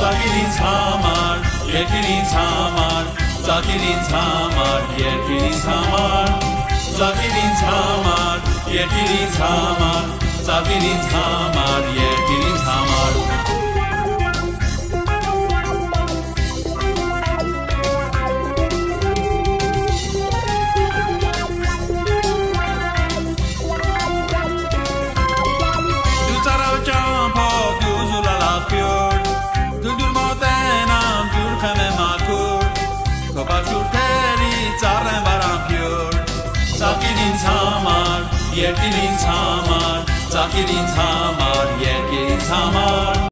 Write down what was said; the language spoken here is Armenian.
ծագիր ինձ համար, երկիր ինձ համար, ծագիր ինձ համար, երկիր ինձ համար, ծագիր ինձ համար, երկիր ինձ համար, ծագիր ինձ համար, երկիր ինձ Ծակիր ինձ համար, երկիր ինձ համար Ծակիր ինձ համար, երկիր ինձ համար